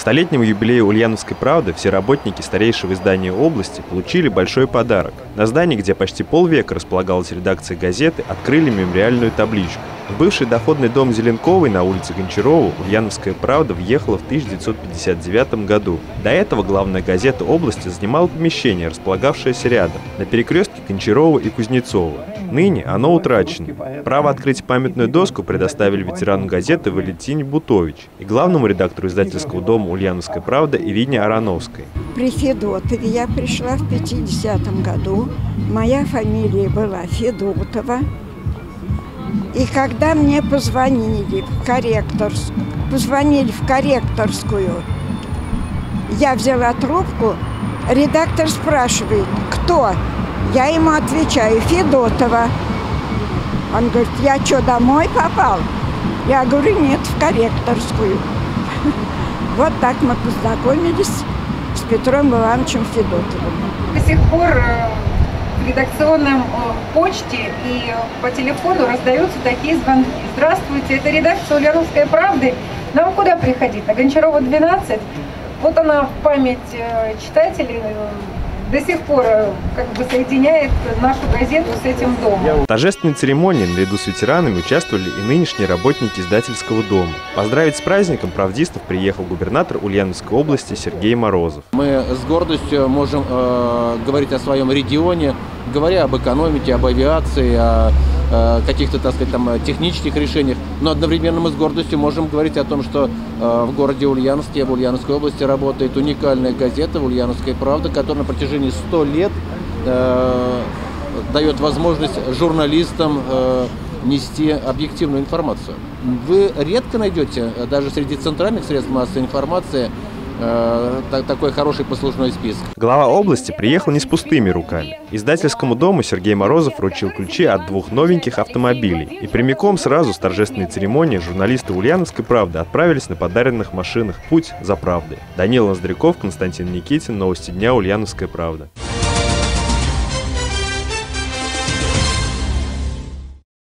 К столетнему юбилею Ульяновской правды все работники старейшего издания области получили большой подарок. На здании, где почти полвека располагалась редакция газеты, открыли мемориальную табличку. Бывший доходный дом Зеленковой на улице Гончарова Ульяновская правда въехала в 1959 году. До этого главная газета области занимала помещение, располагавшееся рядом, на перекрестке Гончарова и Кузнецова. Ныне оно утрачено. Право открыть памятную доску предоставили ветерану газеты Валентине Бутович и главному редактору издательского дома «Ульяновская правда» Ирине Ароновской. При Федотове я пришла в 50 году. Моя фамилия была Федотова. И когда мне позвонили в корректорскую, позвонили в корректорскую, я взяла трубку, редактор спрашивает, кто? Я ему отвечаю, Федотова. Он говорит, я что, домой попал? Я говорю, нет, в корректорскую. Вот так мы познакомились с Петром Ивановичем Федотовым. До сих пор э, редакционном э, почте и по телефону раздаются такие звонки. Здравствуйте, это редакция «Ульяновской правды». Нам куда приходить? На Гончарова 12? Вот она в память э, читателей до сих пор как бы соединяет нашу газету с этим домом. В торжественной церемонии наряду с ветеранами участвовали и нынешние работники издательского дома. Поздравить с праздником правдистов приехал губернатор Ульяновской области Сергей Морозов. Мы с гордостью можем э, говорить о своем регионе, говоря об экономике, об авиации, о э, каких-то, так сказать, там, технических решениях, но одновременно мы с гордостью можем говорить о том, что э, в городе Ульяновске, в Ульяновской области работает уникальная газета «Ульяновская правда», которая на протяжении 100 лет э, дает возможность журналистам нести объективную информацию. Вы редко найдете, даже среди центральных средств массовой информации, э, такой хороший послужной список. Глава области приехал не с пустыми руками. Издательскому дому Сергей Морозов вручил ключи от двух новеньких автомобилей. И прямиком сразу с торжественной церемонии журналисты Ульяновской правды отправились на подаренных машинах «Путь за правдой». Данил Ноздряков, Константин Никитин, Новости дня, Ульяновская правда.